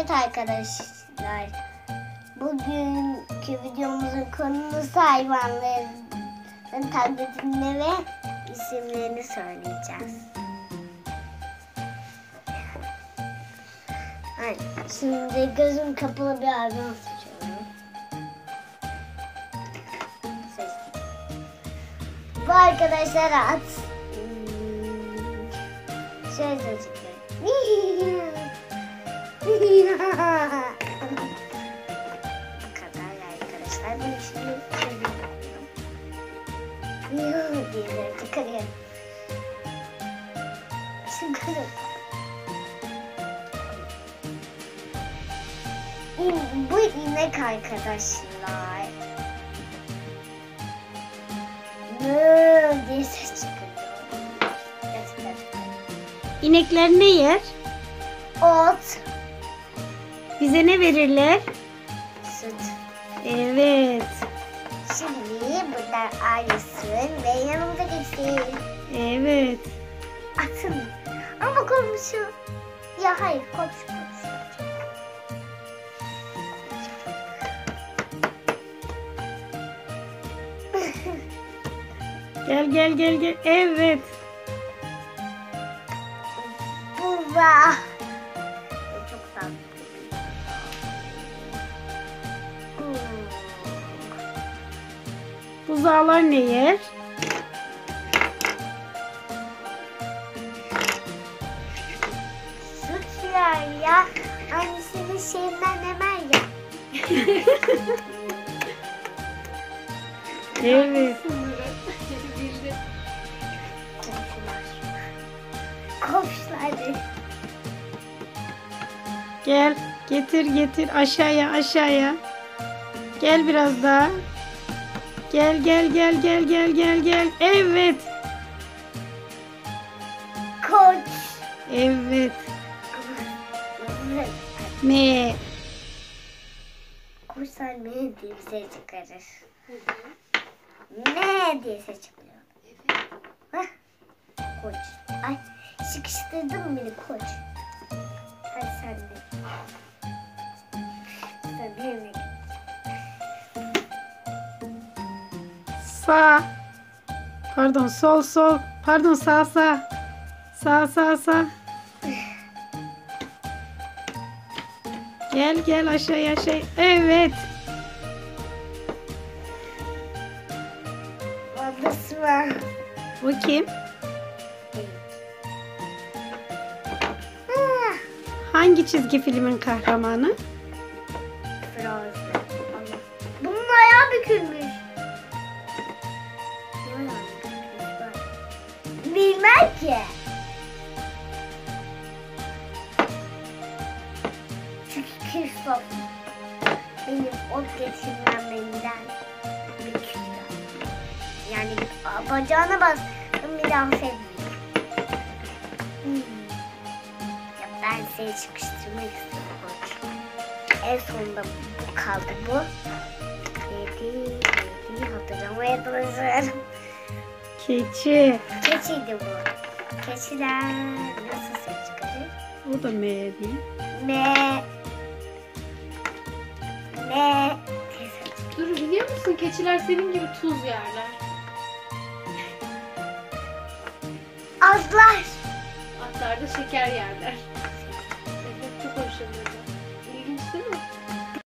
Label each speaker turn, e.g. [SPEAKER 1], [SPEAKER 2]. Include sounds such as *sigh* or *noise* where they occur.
[SPEAKER 1] Evet arkadaşlar. Bugünkü videomuzun konusu hayvanların taklidini ve isimlerini söyleyeceğiz. Aynen. Şimdi gözüm kapalı bir hayvan seçiyorum. Seçtim. Bu arkadaşlar at. Hmm, Şöyle seçelim. *laughs* Bu kadar arkadaşlar. Bunu şimdi. Yuh diye. İn- Bu inek arkadaşlar. Mö diye çıkıyor.
[SPEAKER 2] İnekler ne yer?
[SPEAKER 1] Ot,
[SPEAKER 2] Bize ne verirler?
[SPEAKER 1] süt.
[SPEAKER 2] Evet.
[SPEAKER 1] Şimdi burada ailesinin ve yanımda geçsin.
[SPEAKER 2] Evet.
[SPEAKER 1] Atın. Ama komşu. Ya hayır komşu komşu. *laughs*
[SPEAKER 2] Gel gel gel gel. Evet.
[SPEAKER 1] Baba.
[SPEAKER 2] Buzağlar ne yer?
[SPEAKER 1] Süt yer ya. Annesinin şeyinden hemen ya. *laughs*
[SPEAKER 2] Evet.
[SPEAKER 1] Komşular.
[SPEAKER 2] Gel. Getir getir aşağıya aşağıya. Gel biraz daha. Gel gel gel gel gel gel gel. Evet.
[SPEAKER 1] Koç.
[SPEAKER 2] Evet. *laughs* Me.
[SPEAKER 1] Kuşlar ne diye bir ses çıkarır. Ne diye ses çıkıyor. Hah. Koç. Ay sıkıştırdın beni koç.
[SPEAKER 2] Sağ. Pardon sol sol. Pardon sağ sağ. Sağ sağ sağ. Gel gel aşağıya aşağı. Evet.
[SPEAKER 1] Babası var.
[SPEAKER 2] O kim? Hangi çizgi filmin kahramanı?
[SPEAKER 1] Frozen. Bunun ayağı bükülmüş. Ki. Çünkü Kristof benim ot getirmemden büküldü. Yani bacağına bastım bir daha sevmiyor. Hmm. Ya ben seni çıkıştırmak istiyorum. En sonunda bu kaldı bu. Neydi? Neydi? Hatırlamaya çalışıyorum.
[SPEAKER 2] Keçi.
[SPEAKER 1] Keçiydi bu. Keçiler nasıl ses çıkarır?
[SPEAKER 2] O da M değil.
[SPEAKER 1] Ses çıkarır.
[SPEAKER 3] Dur biliyor musun keçiler senin gibi tuz yerler.
[SPEAKER 1] Atlar.
[SPEAKER 3] Atlar da şeker yerler.